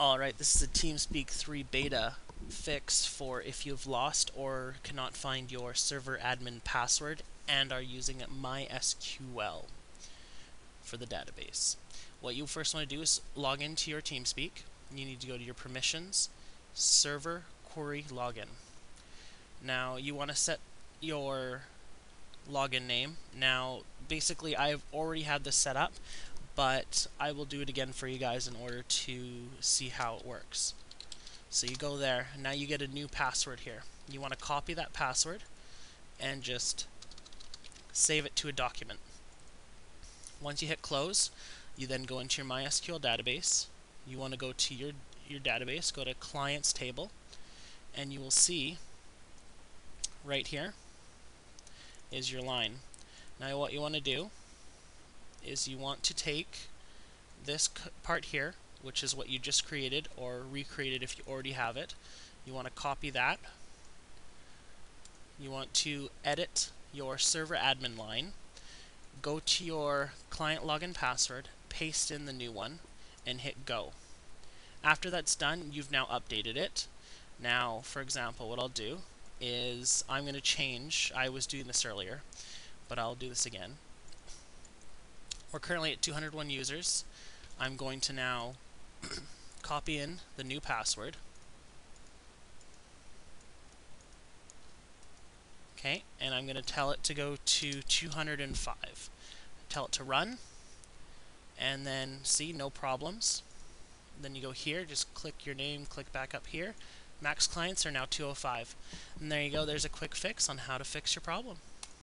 Alright, this is a TeamSpeak 3 beta fix for if you've lost or cannot find your server admin password and are using MySQL for the database. What you first want to do is log into your TeamSpeak. You need to go to your permissions, server query login. Now you want to set your login name. Now basically I've already had this set up but I will do it again for you guys in order to see how it works. So you go there, now you get a new password here. You want to copy that password and just save it to a document. Once you hit close, you then go into your MySQL database. You want to go to your, your database, go to clients table, and you will see right here is your line. Now what you want to do is you want to take this part here, which is what you just created or recreated if you already have it. You want to copy that. You want to edit your server admin line. Go to your client login password, paste in the new one, and hit go. After that's done, you've now updated it. Now, for example, what I'll do is I'm going to change, I was doing this earlier, but I'll do this again. We're currently at 201 users. I'm going to now copy in the new password. Okay, and I'm going to tell it to go to 205. Tell it to run, and then see, no problems. Then you go here, just click your name, click back up here. Max clients are now 205. And there you go, there's a quick fix on how to fix your problem.